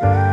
Bye.